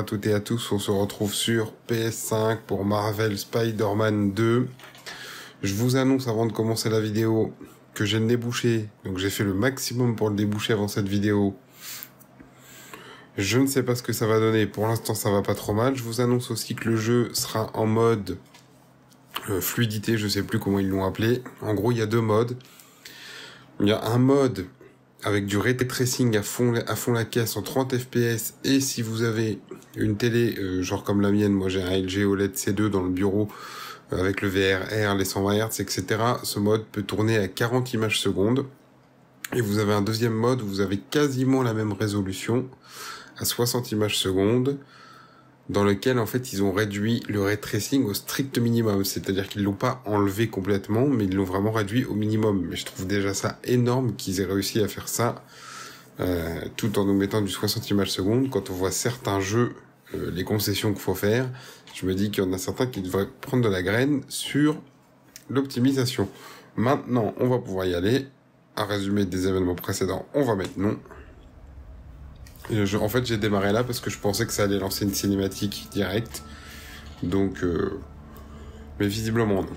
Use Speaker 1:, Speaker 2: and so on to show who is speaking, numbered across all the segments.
Speaker 1: À toutes et à tous, on se retrouve sur PS5 pour Marvel Spider-Man 2. Je vous annonce avant de commencer la vidéo que j'ai le débouché, donc j'ai fait le maximum pour le déboucher avant cette vidéo. Je ne sais pas ce que ça va donner, pour l'instant ça va pas trop mal. Je vous annonce aussi que le jeu sera en mode euh, fluidité, je sais plus comment ils l'ont appelé. En gros, il y a deux modes. Il y a un mode avec du ray tracing à fond, à fond la caisse en 30 fps et si vous avez une télé euh, genre comme la mienne, moi j'ai un LG OLED C2 dans le bureau euh, avec le VRR, les 120 Hz, etc. Ce mode peut tourner à 40 images secondes. Et vous avez un deuxième mode où vous avez quasiment la même résolution à 60 images secondes dans lequel en fait ils ont réduit le ray tracing au strict minimum, c'est-à-dire qu'ils l'ont pas enlevé complètement, mais ils l'ont vraiment réduit au minimum. Mais je trouve déjà ça énorme qu'ils aient réussi à faire ça, euh, tout en nous mettant du 60 images secondes. Quand on voit certains jeux, euh, les concessions qu'il faut faire, je me dis qu'il y en a certains qui devraient prendre de la graine sur l'optimisation. Maintenant, on va pouvoir y aller. À résumer des événements précédents, on va mettre non en fait, j'ai démarré là parce que je pensais que ça allait lancer une cinématique directe. Donc, euh, mais visiblement non.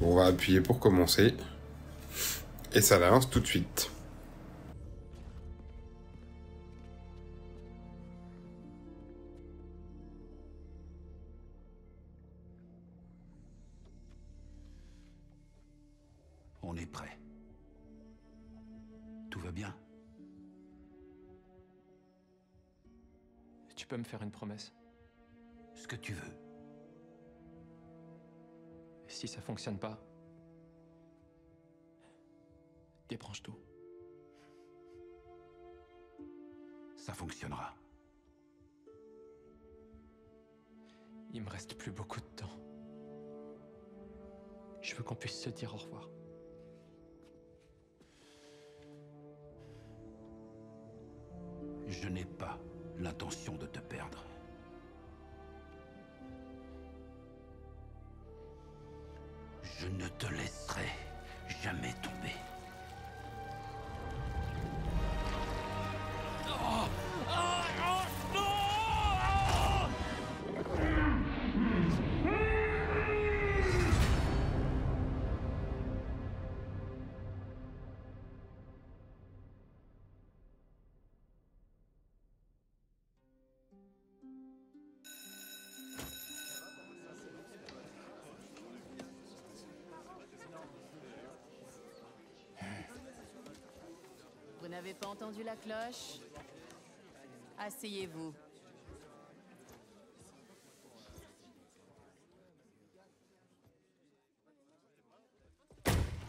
Speaker 1: on va appuyer pour commencer. Et ça la lance tout de suite.
Speaker 2: Bien
Speaker 3: Tu peux me faire une promesse
Speaker 2: Ce que tu veux.
Speaker 3: si ça fonctionne pas, débranche tout.
Speaker 2: Ça fonctionnera.
Speaker 3: Il me reste plus beaucoup de temps. Je veux qu'on puisse se dire au revoir.
Speaker 2: Je n'ai pas l'intention de te perdre. Je ne te laisserai jamais tomber.
Speaker 4: N'avez pas entendu la cloche Asseyez-vous.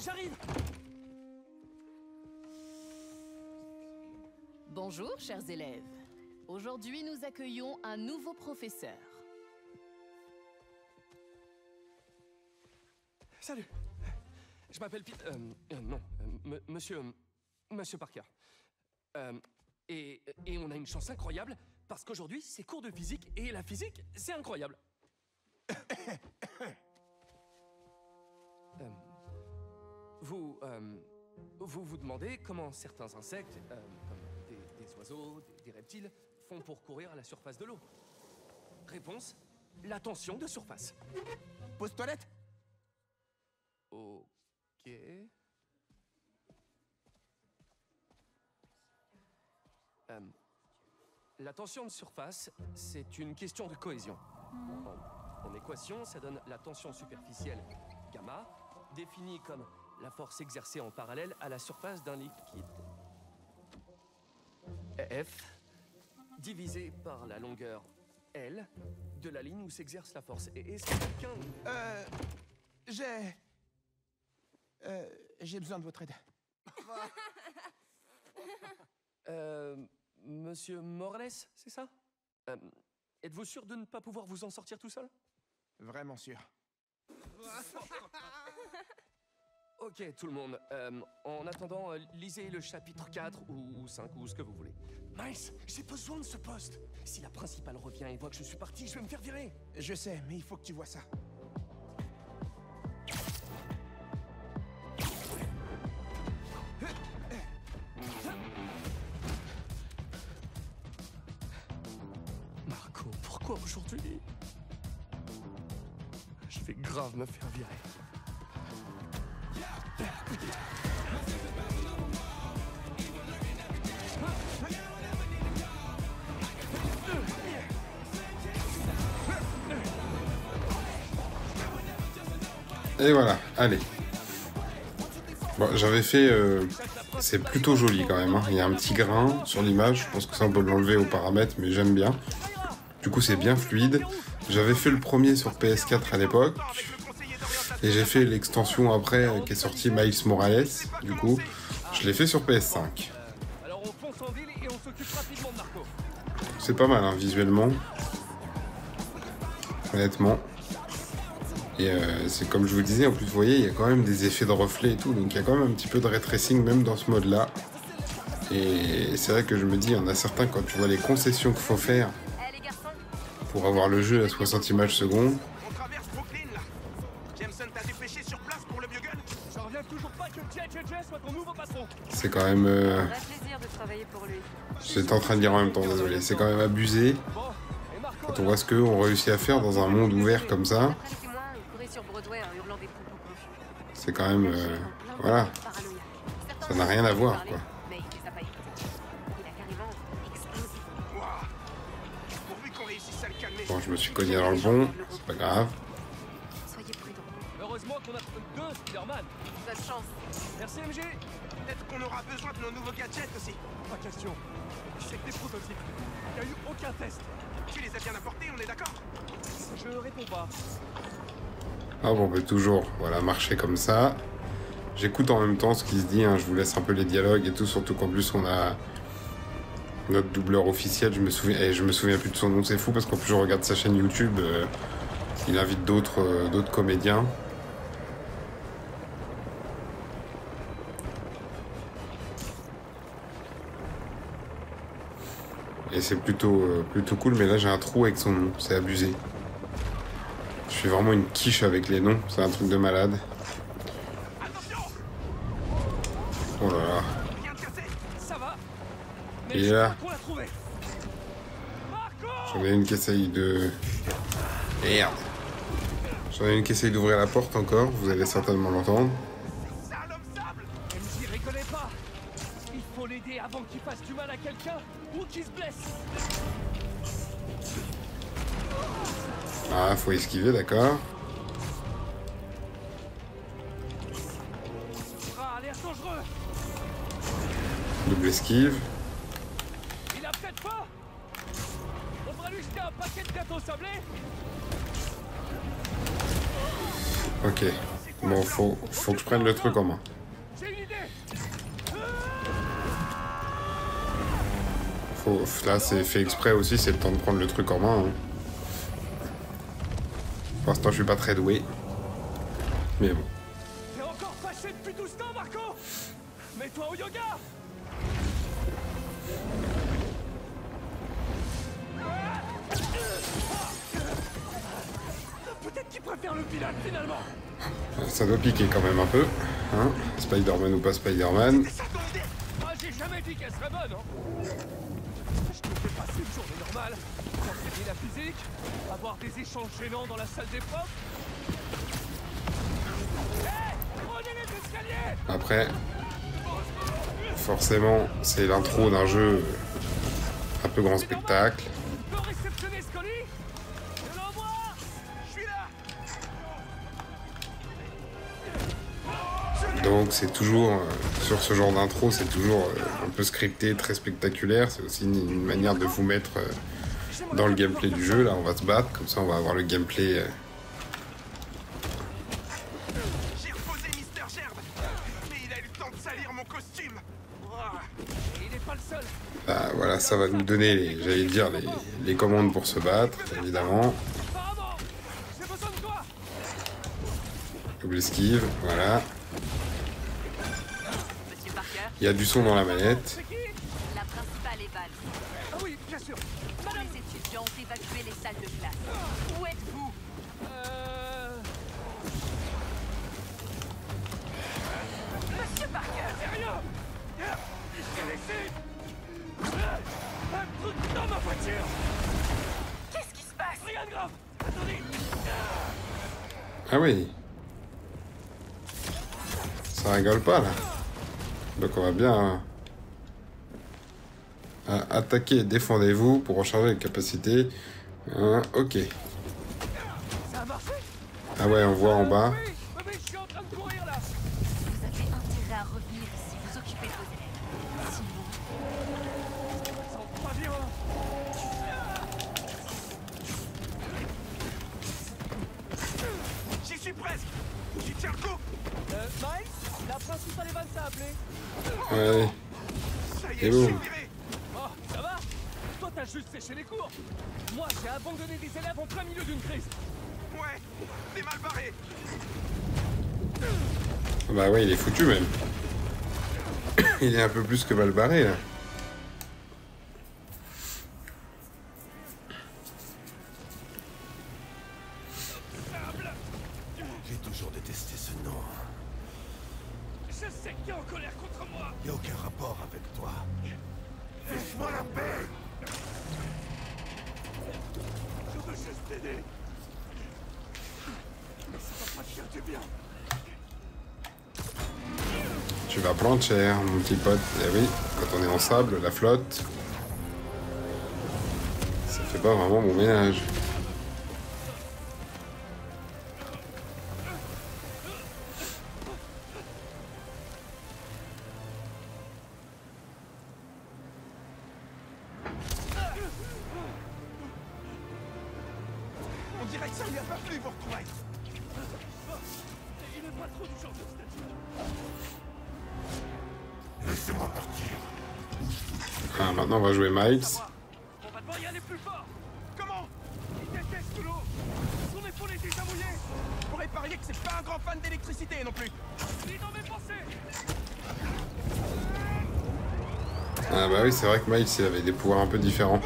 Speaker 3: J'arrive
Speaker 4: Bonjour, chers élèves. Aujourd'hui, nous accueillons un nouveau professeur.
Speaker 3: Salut Je m'appelle Pete... Euh, euh, non, euh, monsieur... Monsieur Parker. Euh, et, et, on a une chance incroyable parce qu'aujourd'hui, c'est cours de physique et la physique, c'est incroyable. euh, vous, euh, vous vous demandez comment certains insectes, euh, comme des, des oiseaux, des, des, reptiles, font pour courir à la surface de l'eau Réponse la tension de surface.
Speaker 5: Pause toilette
Speaker 3: Ok. Euh, la tension de surface, c'est une question de cohésion. En, en, équation, ça donne la tension superficielle gamma, définie comme la force exercée en parallèle à la surface d'un liquide. F, divisé par la longueur L de la ligne où s'exerce la force. Et est-ce que quelqu'un...
Speaker 5: Euh... J'ai... Euh... J'ai besoin de votre aide.
Speaker 3: euh... Monsieur Morales, c'est ça? Euh, Êtes-vous sûr de ne pas pouvoir vous en sortir tout seul?
Speaker 5: Vraiment sûr.
Speaker 3: ok, tout le monde. Euh, en attendant, euh, lisez le chapitre 4 ou, ou 5 ou ce que vous voulez. Miles, j'ai besoin de ce poste. Si la principale revient et voit que je suis parti, je vais me faire virer.
Speaker 5: Je sais, mais il faut que tu vois ça.
Speaker 1: Et voilà, allez. Bon, j'avais fait... euh, c'est plutôt joli quand même. hein. Il y a un petit grain sur l'image. Je pense que ça, on peut l'enlever aux paramètres, mais j'aime bien. Du coup, c'est bien fluide. J'avais fait le premier sur PS4 à l'époque. Et j'ai fait l'extension après euh, qui est sortie Miles Morales. Du coup, je l'ai fait sur PS5.
Speaker 3: Alors on fonce en ville et on s'occupe rapidement de Marco.
Speaker 1: C'est pas mal hein, visuellement. Honnêtement. Et euh, c'est comme je vous disais, en plus vous voyez, il y a quand même des effets de reflet et tout, donc il y a quand même un petit peu de ray tracing même dans ce mode-là. Et c'est vrai que je me dis, il y en a certains quand tu vois les concessions qu'il faut faire
Speaker 6: Eh
Speaker 1: pour avoir le jeu à 60 images secondes, quand même... euh,
Speaker 6: vrai plaisir de travailler pour lui.
Speaker 1: J'étais en train de dire en même temps, désolé, c'est quand même abusé quand on voit ce qu'eux ont réussi à faire dans un monde ouvert comme ça. C'est quand même... euh, voilà, ça n'a rien à voir quoi.
Speaker 6: Mais il les a pas écoutés. Il a carrément explosé.
Speaker 5: Ouah. Pourvu qu'on réussisse à le calmer.
Speaker 1: Bon, je me suis cogné dans le bon, c'est pas grave.
Speaker 6: Soyez prudents.
Speaker 3: Heureusement qu'on a deux Spider-Man.
Speaker 6: Bonne chance.
Speaker 3: Merci MG.
Speaker 5: Peut-être qu'on aura besoin de nos nouveaux gadgets aussi.
Speaker 3: Pas question. C'est que des prototypes. Il n'y a eu aucun test.
Speaker 5: Tu les as bien apportés, on est d'accord
Speaker 3: Je réponds pas.
Speaker 1: Ah bon, on peut toujours voilà, marcher comme ça. J'écoute en même temps ce qui se dit, hein, je vous laisse un peu les dialogues et tout, surtout qu'en plus on a notre doubleur officiel, je me souviens, et je me souviens plus de son nom, c'est fou parce qu'en plus je regarde sa chaîne YouTube, euh, il invite d'autres euh, d'autres comédiens. Et c'est plutôt, euh, plutôt cool, mais là j'ai un trou avec son nom, c'est abusé. Je suis vraiment une quiche avec les noms, c'est un truc de malade. Oh là là. Il est là. J'en ai une qui essaye de. Merde. J'en ai une qui essaye d'ouvrir la porte encore, vous allez certainement l'entendre.
Speaker 3: Quelqu'un ou qu'il se blesse.
Speaker 1: Ah, faut esquiver, d'accord.
Speaker 3: Ah, l'air dangereux.
Speaker 1: Double esquive.
Speaker 3: Il a peut-être faim. On devrait lui jeter un paquet de gâteaux sablés.
Speaker 1: Ok. Bon, faut, faut que je prenne le truc en main. Faut, là, c'est fait exprès aussi, c'est le temps de prendre le truc en main. hein. Pour l'instant, je suis pas très doué. Mais bon.
Speaker 3: T'es encore fâché depuis tout ce temps, Marco Mets-toi au yoga Peut-être qu'il préfère le pilote finalement
Speaker 1: Ça doit piquer quand même un peu. Hein Spider-Man ou pas Spider-Man.
Speaker 3: J'ai jamais dit qu'elle serait bonne, hein Je me fais passer une journée normale, enseigner la physique, avoir des échanges gênants dans la salle des profs.
Speaker 1: Après, forcément, c'est l'intro d'un jeu un peu grand spectacle. Donc c'est toujours, euh, sur ce genre d'intro, c'est toujours euh, un peu scripté, très spectaculaire. C'est aussi une, une manière de vous mettre euh, dans le gameplay du jeu. Là, on va se battre, comme ça on va avoir le gameplay. euh,
Speaker 5: J'ai reposé Mister Gerbe Mais il a eu le temps de salir mon costume Ouah.
Speaker 3: Et il n'est pas le seul
Speaker 1: bah, voilà, ça va nous donner, les- j'allais dire, les, les commandes pour se battre, évidemment. Double esquive, voilà. Il y a du son dans la manette.
Speaker 6: La principale est Val.
Speaker 3: Ah oui, bien sûr
Speaker 6: Tous les étudiants ont évacué les salles de classe. Où êtes-vous?
Speaker 3: Euh...
Speaker 6: Monsieur Parker
Speaker 3: C'est rien J'ai laissé... Un truc dans ma voiture
Speaker 6: Qu'est-ce qui se passe?
Speaker 3: Grave Attendez
Speaker 1: Ah oui. Ça rigole pas là. Donc on va bien hein, attaquer défendez-vous pour recharger les capacités. Hein, ok. Ah ouais, on voit en bas.
Speaker 5: Presque J'y tiens le coup
Speaker 3: Euh, Miles La principale Evans t'a appelé
Speaker 1: Ouais.
Speaker 5: Ça y
Speaker 1: Et
Speaker 5: est, je
Speaker 1: boum.
Speaker 5: suis viré
Speaker 3: Oh, ça va Toi, t'as juste séché les cours Moi, j'ai abandonné des élèves en plein milieu d'une crise
Speaker 5: Ouais, t'es mal barré
Speaker 1: Bah ouais, il est foutu même. Il est un peu plus que mal barré là. Mon petit pote. Eh oui, quand on est en sable, la flotte, ça fait pas vraiment mon ménage.
Speaker 3: Il est dans mes pensées
Speaker 1: Ah bah oui, c'est vrai que Miles il avait des pouvoirs un peu différents.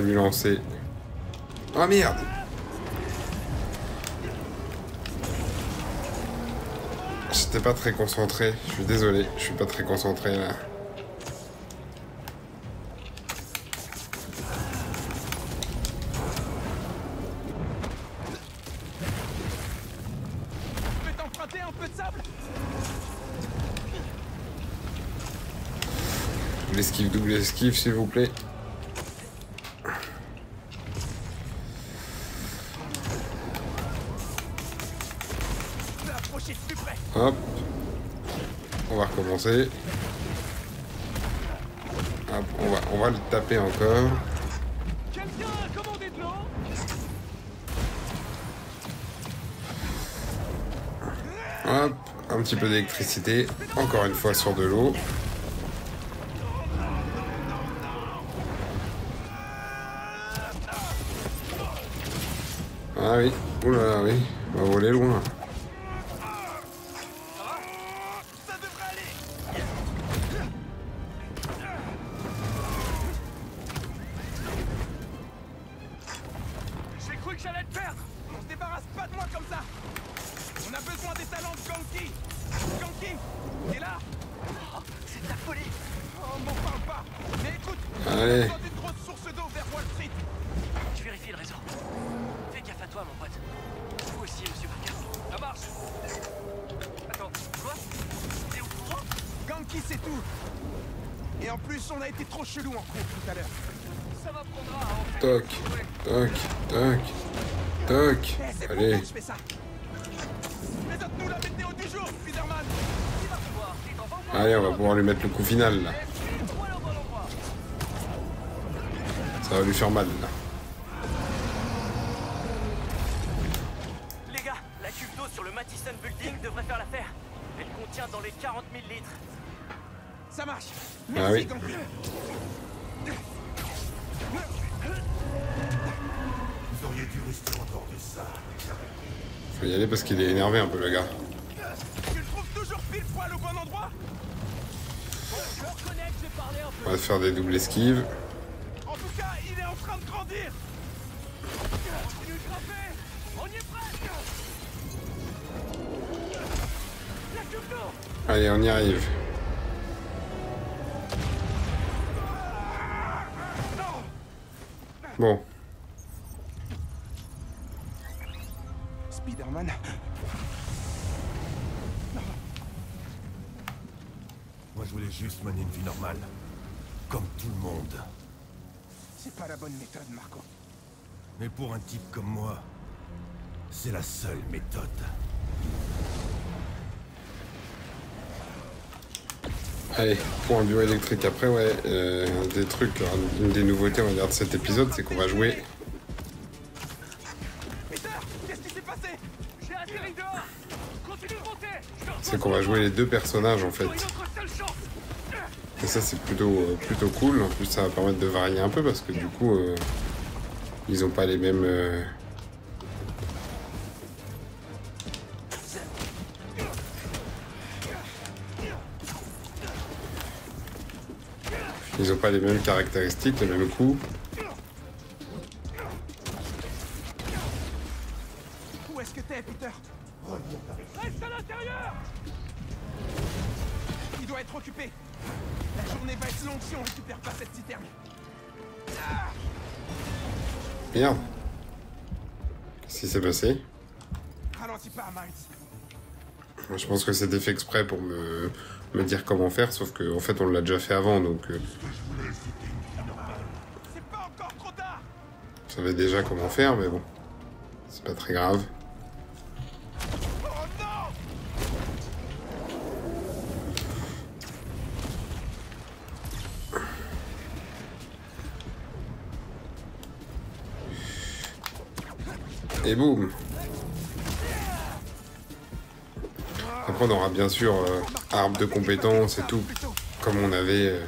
Speaker 5: Lui lancer.
Speaker 1: Ah merde J'étais pas très concentré, je suis désolé, je suis pas très concentré là.
Speaker 5: Je peux t'emprunter un peu de sable
Speaker 1: Double esquive, double esquive s'il vous plaît. On va recommencer. Hop, on va, on va le taper encore. Hop, un petit peu d'électricité. Encore une fois sur de l'eau. Ah oui, oula oui, on va voler loin.
Speaker 3: Pouvoir
Speaker 1: lui mettre le coup final là. Ça va lui faire mal là.
Speaker 7: Les gars, la cuve d'eau sur le Mattison Building devrait faire l'affaire. Elle contient dans les 40 000 litres.
Speaker 5: Ça marche
Speaker 1: Ah
Speaker 5: Merci,
Speaker 1: oui.
Speaker 5: Ganki
Speaker 8: Vous auriez dû rester encore de ça.
Speaker 1: Faut y aller parce qu'il est énervé un peu le gars.
Speaker 5: Tu le trouves toujours pile poil au bon endroit
Speaker 3: reconnais que j'ai parlé un peu.
Speaker 1: On va faire des doubles esquives.
Speaker 5: En tout cas, il est en train de grandir.
Speaker 3: Continue de grimper. On y est presque.
Speaker 1: Allez, on y arrive. Bon,
Speaker 5: Spider-Man
Speaker 8: voulais juste mener une vie normale. Comme tout le monde.
Speaker 5: C'est pas la bonne méthode, Marco.
Speaker 8: Mais pour un type comme moi, c'est la seule méthode.
Speaker 1: allez, pour un bureau électrique après, ouais, euh, un des trucs, une des nouveautés, on va dire, de cet épisode, c'est qu'on va jouer
Speaker 5: Peter Qu'est-ce qui s'est passé?
Speaker 3: J'ai atterri dehors Continue de monter Je te
Speaker 1: c'est qu'on va jouer les deux personnages en fait.
Speaker 3: retrouve une autre seule chance
Speaker 1: Et ça c'est plutôt euh, plutôt cool. En plus ça va permettre de varier un peu parce que du coup euh, ils ont pas les mêmes. euh, Ils ont pas les mêmes caractéristiques, les mêmes coups. Je pense que c'était fait exprès pour me, me dire comment faire, sauf qu'en en fait on l'a déjà fait avant, donc euh, je savais déjà comment faire, mais bon, c'est pas très grave.
Speaker 5: Oh non
Speaker 1: Et boum. Après on aura bien sûr euh, arbre de compétences et tout, comme on avait... euh,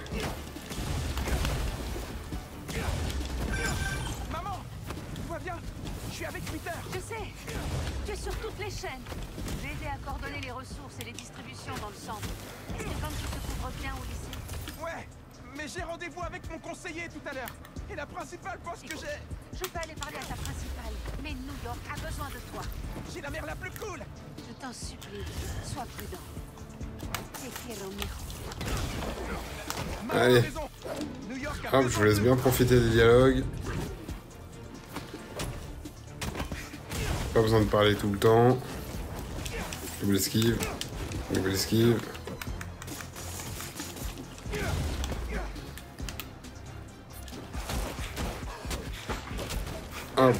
Speaker 1: profiter des dialogues. Pas besoin de parler tout le temps. Double esquive. Double esquive. Hop.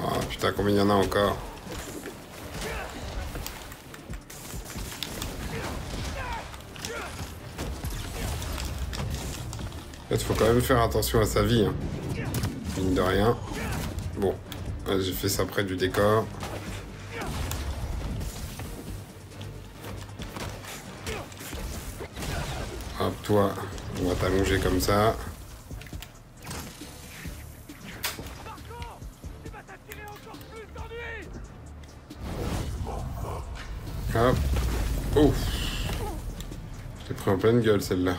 Speaker 1: Ah putain, combien il y en a encore? Fait, faut quand même faire attention à sa vie. Hein. Mine de rien. Bon, j'ai fait ça près du décor. Hop, toi, on va t'allonger comme ça. Hop. Ouf. Je l'ai pris en pleine gueule celle-là.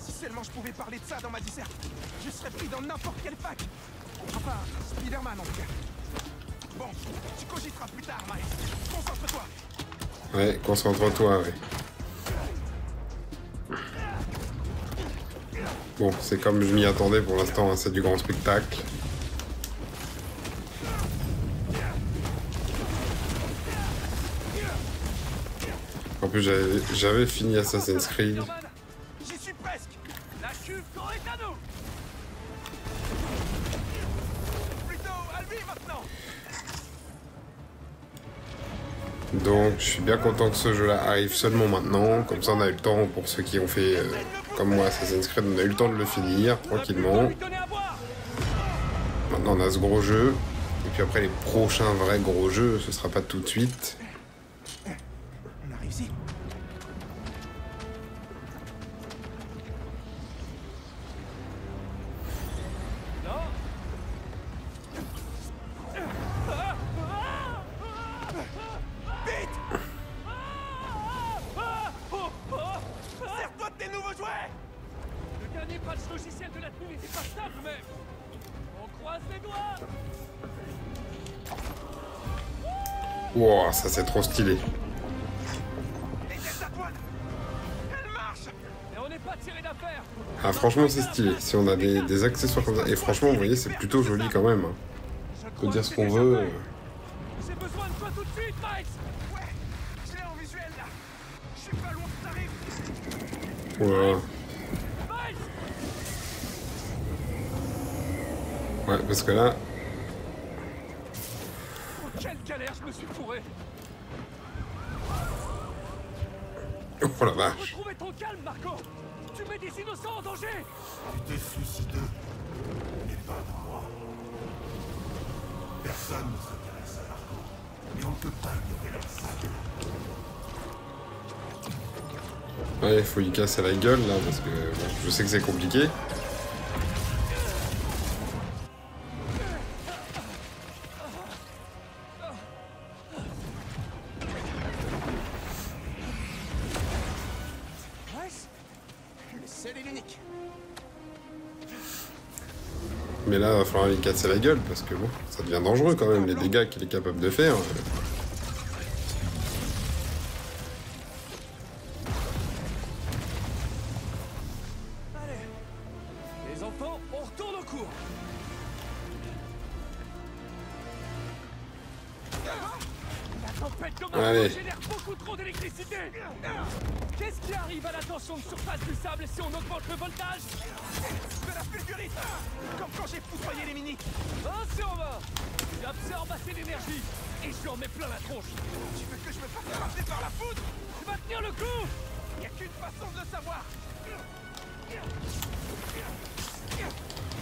Speaker 5: Si seulement je pouvais parler de dans ma disserte, je serais pris dans n'importe quelle fac Enfin, Spider-Man en tout cas. Bon, tu cogiteras plus tard, Miles. Concentre-toi
Speaker 1: Ouais, concentre-toi, ouais. Bon, c'est comme je m'y attendais pour l'instant, hein, c'est du grand spectacle. En plus, j'avais fini Assassin's Creed. Donc, je suis bien content que ce jeu-là arrive seulement maintenant. Comme ça, on a eu le temps, pour ceux qui ont fait, euh, comme moi, Assassin's Creed, on a eu le temps de le finir tranquillement. Maintenant, on a ce gros jeu. Et puis après, les prochains vrais gros jeux, ce sera pas tout de suite.
Speaker 5: Les
Speaker 3: patchs
Speaker 5: logiciels
Speaker 1: de la tenue n'étaient pas
Speaker 5: stables même On croise les
Speaker 3: doigts. Wow, ça c'est trop stylé.
Speaker 1: Ah franchement c'est stylé, si on a des, des, accessoires comme ça. Et franchement vous voyez c'est plutôt joli quand même. Hein. On peut dire ce qu'on veut.
Speaker 3: J'ai
Speaker 5: Ouais,
Speaker 1: parce que là,
Speaker 3: Oh, quelle galère, je me suis fourré
Speaker 1: oh la vache.
Speaker 3: Retrouvez ton calme, Marco Tu mets des innocents en danger
Speaker 8: Des suicideux. Mais pas moi. Personne ne s'intéresse à Marco. Mais on ne peut pas ignorer leur sac.
Speaker 1: Ouais, il faut y casser la gueule là, parce que bon, je sais que c'est compliqué. Mais là, il va falloir lui casser la gueule, parce que bon, ça devient dangereux quand même, les dégâts qu'il est capable de faire.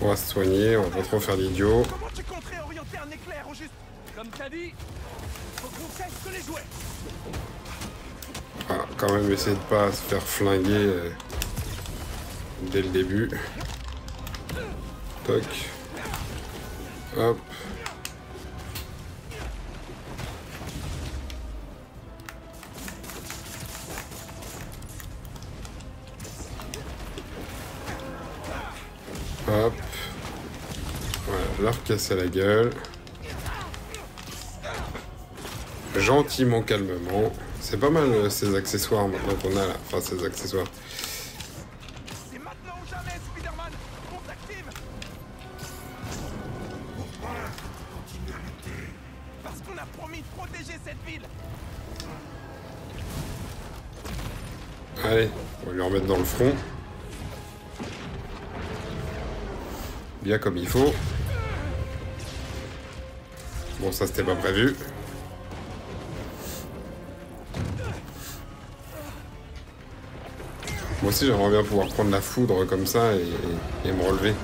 Speaker 3: On va
Speaker 1: se soigner, on va pas trop faire l'idiot.
Speaker 5: Comment tu compterais orienter un éclair au juste
Speaker 3: Comme t'as dit, faut qu'on teste les jouets
Speaker 1: Ah, quand même essayer de pas se faire flinguer euh, dès le début. Toc. Hop. Hop. Leur casser la gueule. Gentiment, calmement. C'est pas mal euh, ces accessoires maintenant qu'on a là. Enfin, ces accessoires. Allez, on va lui remettre dans le front. Bien comme il faut. Bon, ça c'était pas prévu. Moi aussi j'aimerais bien pouvoir prendre la foudre comme ça et, me relever.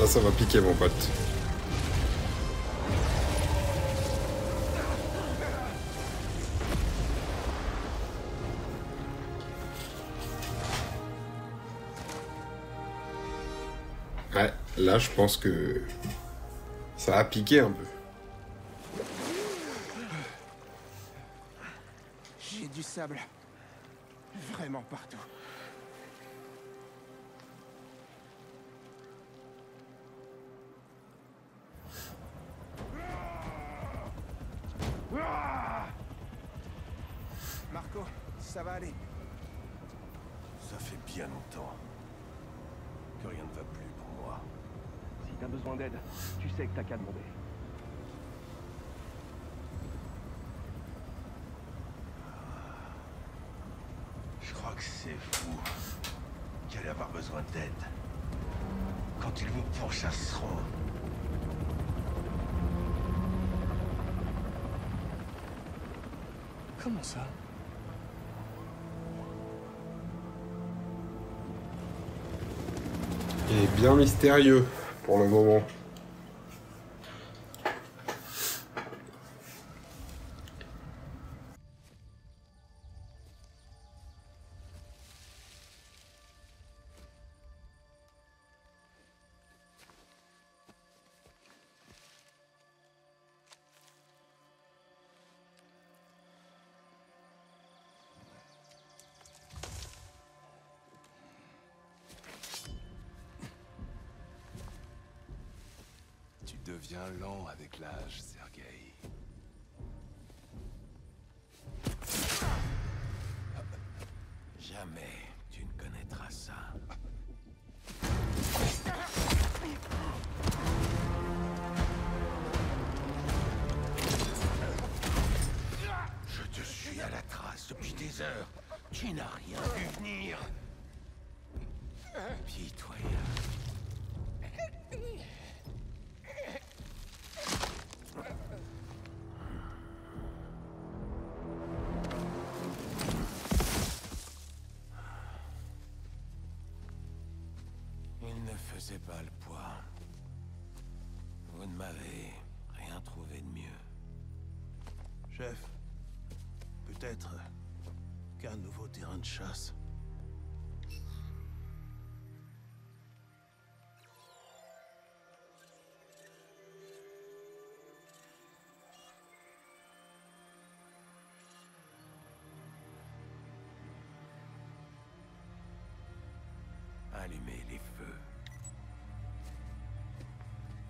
Speaker 1: Là ça va piquer mon pote. Là je pense que ça a piqué un peu.
Speaker 5: J'ai du sable. Vraiment partout.
Speaker 3: T'as besoin d'aide, tu sais que t'as qu'à demander.
Speaker 8: Je crois que c'est vous qui allez avoir besoin d'aide. Quand ils vous pourchasseront.
Speaker 3: Comment ça?
Speaker 1: Il est bien mystérieux pour le moment.
Speaker 9: Sergei.
Speaker 8: Jamais tu ne connaîtras ça. Je te suis à la trace depuis des heures. Tu n'as rien vu venir. Les feux.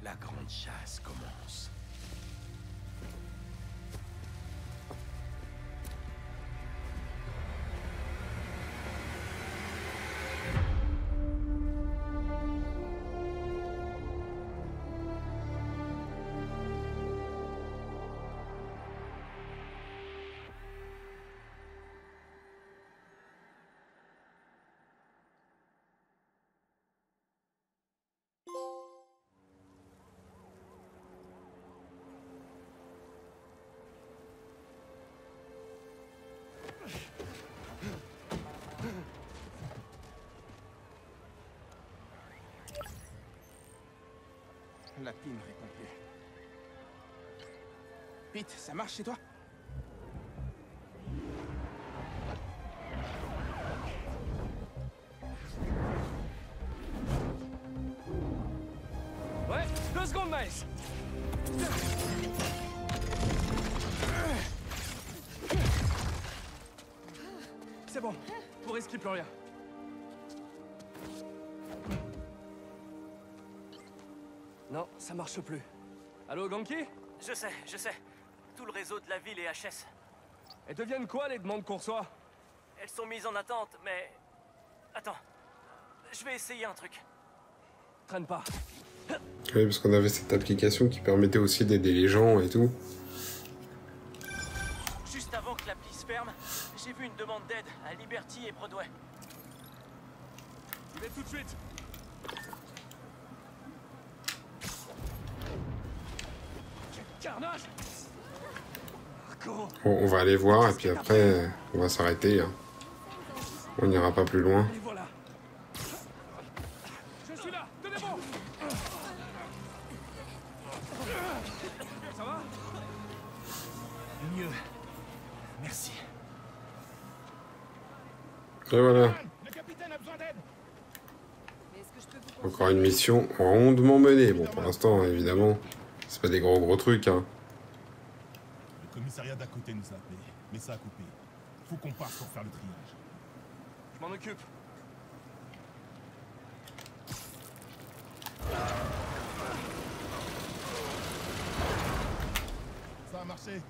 Speaker 8: La grande chasse commence.
Speaker 5: La pine. Pete, ça marche chez toi?
Speaker 3: Ouais, deux secondes, Miles. C'est bon, pour risquer plus rien. Non, ça marche plus. Allô, Ganki?
Speaker 7: Je sais, je sais. Tout le réseau de la ville est HS.
Speaker 3: Elles deviennent quoi, les demandes qu'on reçoit?
Speaker 7: Elles sont mises en attente, mais... Attends. Je vais essayer un truc.
Speaker 3: Traîne pas.
Speaker 1: Oui, parce qu'on avait cette application qui permettait aussi d'aider les gens et tout.
Speaker 7: Juste avant que l'appli se ferme, j'ai vu une demande d'aide à Liberty et Broadway.
Speaker 3: Il est tout de suite.
Speaker 1: Bon, on va aller voir et puis après, on va s'arrêter. hein. On n'ira pas plus loin.
Speaker 3: Et voilà.
Speaker 1: Encore une mission rondement menée. Bon, pour l'instant, évidemment, c'est pas des gros gros trucs. Hein.
Speaker 10: Le commissariat d'à côté nous a appelé, mais ça a coupé. Faut qu'on passe pour faire le triage.
Speaker 3: Je m'en occupe.
Speaker 10: Ça a marché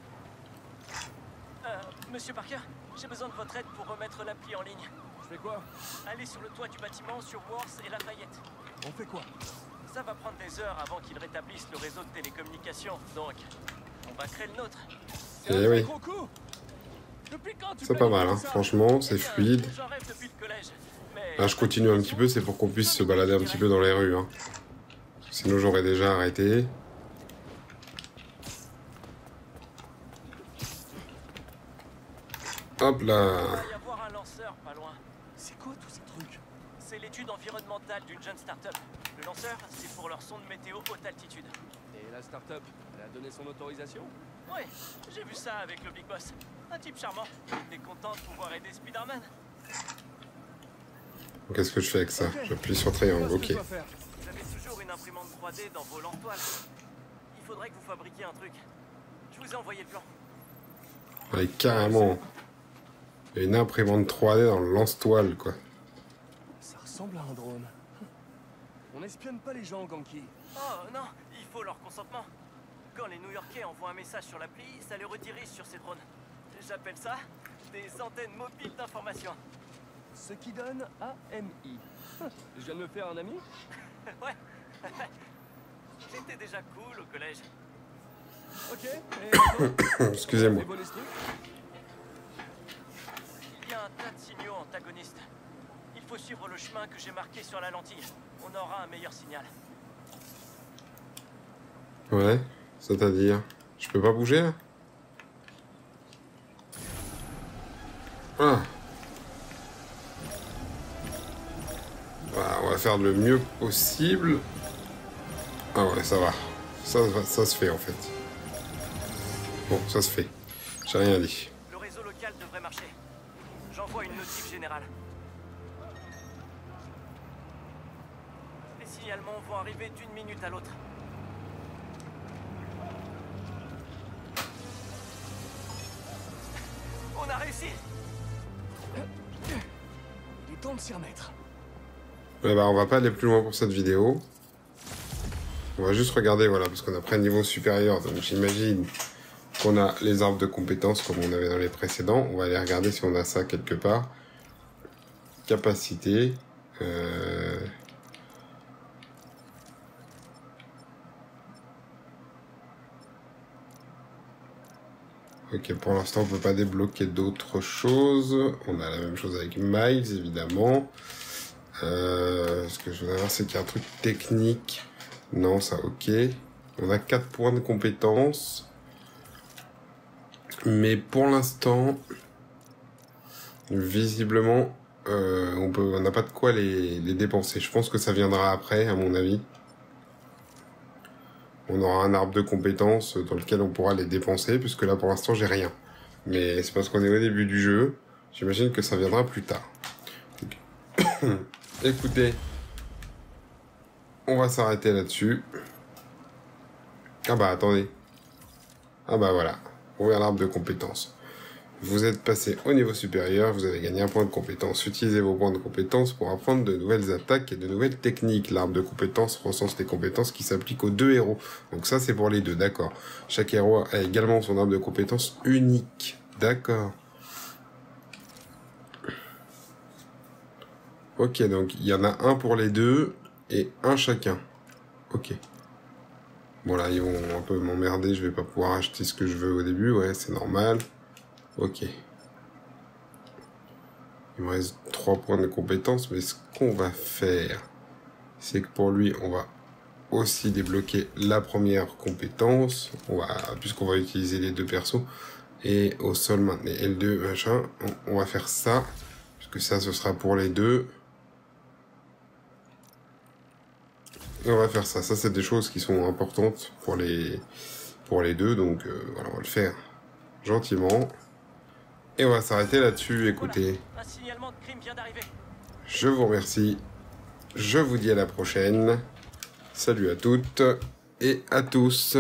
Speaker 7: Euh, Monsieur Parker, j'ai besoin de votre aide pour remettre l'appli en ligne.
Speaker 3: Je fais quoi?
Speaker 7: Allez sur le toit du bâtiment sur Worth et Lafayette.
Speaker 3: On fait quoi?
Speaker 7: Ça va prendre des heures avant qu'ils rétablissent le réseau de télécommunications, donc on va créer le nôtre.
Speaker 1: Eh oui. C'est pas mal, hein. franchement, c'est fluide. Là, je continue un petit peu, c'est pour qu'on puisse se balader un petit peu dans les rues. Hein. Sinon, j'aurais déjà arrêté. Hop
Speaker 7: Il
Speaker 1: là.
Speaker 7: va y avoir un lanceur pas loin.
Speaker 3: C'est quoi tous ces trucs
Speaker 7: C'est l'étude environnementale d'une jeune start-up. Le lanceur, c'est pour leur sonde météo haute altitude.
Speaker 3: Et la start-up, elle a donné son autorisation?
Speaker 7: Ouais, j'ai vu ça avec le Big Boss. Un type charmant. T'es content de pouvoir aider Spider-Man
Speaker 1: Qu'est-ce que je fais avec ça? J'appuie sur triangle,
Speaker 3: Qu'est-ce que
Speaker 1: ok.
Speaker 7: Vous avez toujours une imprimante 3D dans vos lentoiles. Il faudrait que vous fabriquiez un truc. Je vous ai envoyé le plan.
Speaker 1: Ouais, carrément. Une imprimante 3D dans le lance-toile, quoi.
Speaker 3: Ça ressemble à un drone. On espionne pas les gens, Ganki.
Speaker 7: Oh non, il faut leur consentement. Quand les New-Yorkais envoient un message sur l'appli, ça les redirige sur ces drones. J'appelle ça des antennes mobiles d'information.
Speaker 3: Ce qui donne AMI. Je viens de me faire un ami
Speaker 7: ouais. J'étais déjà cool au collège.
Speaker 3: Ok. Et
Speaker 1: Excusez-moi.
Speaker 7: Il y a un tas de signaux antagonistes. Faut suivre le chemin que j'ai marqué sur la lentille. On aura un meilleur signal.
Speaker 1: Ouais, c'est-à-dire Je peux pas bouger là? Ah Voilà, on va faire le mieux possible. Ah ouais, ça va. Ça, ça se fait en fait. Bon, ça se fait. J'ai rien dit.
Speaker 7: Le réseau local devrait marcher. J'envoie une notif générale. Vont arriver d'une minute à l'autre. On a réussi
Speaker 3: Il est temps de s'y remettre.
Speaker 1: Eh ben, on va pas aller plus loin pour cette vidéo. On va juste regarder, voilà, parce qu'on a pris un niveau supérieur, donc j'imagine qu'on a les arbres de compétences comme on avait dans les précédents. On va aller regarder si on a ça quelque part. Capacité. Euh... Ok, pour l'instant, on peut pas débloquer d'autres choses. On a la même chose avec Miles, évidemment. Euh, ce que je voudrais voir, c'est qu'il y a un truc technique. Non, ça, ok. On a 4 points de compétence. Mais pour l'instant, visiblement, euh, on n'a pas de quoi les dépenser. Je pense que ça viendra après, à mon avis. On aura un arbre de compétences dans lequel on pourra les dépenser, puisque là, pour l'instant, j'ai rien. Mais c'est parce qu'on est au début du jeu. J'imagine que ça viendra plus tard. Écoutez, on va s'arrêter là-dessus. Ah bah attendez. Ah bah voilà, ouvrir l'arbre de compétences. Vous êtes passé au niveau supérieur, vous avez gagné un point de compétence. Utilisez vos points de compétence pour apprendre de nouvelles attaques et de nouvelles techniques. L'arbre de compétences recense les compétences qui s'appliquent aux deux héros. Donc ça c'est pour les deux, d'accord. Chaque héros a également son arbre de compétences unique. D'accord. Ok, donc il y en a un pour les deux et un chacun. Ok. Bon là, ils vont un peu m'emmerder, je vais pas pouvoir acheter ce que je veux au début, ouais, c'est normal. Ok. Il me reste 3 points de compétence, mais ce qu'on va faire, c'est que pour lui, on va aussi débloquer la première compétence, puisqu'on va utiliser les deux persos, et au sol maintenant, L2, machin, on, on va faire ça, puisque ça, ce sera pour les deux. Et on va faire ça. Ça, c'est des choses qui sont importantes pour les, pour les deux. Donc, euh, voilà, on va le faire gentiment. Et on va s'arrêter là-dessus. Écoutez, je vous remercie. Je vous dis à la prochaine. Salut à toutes et à tous.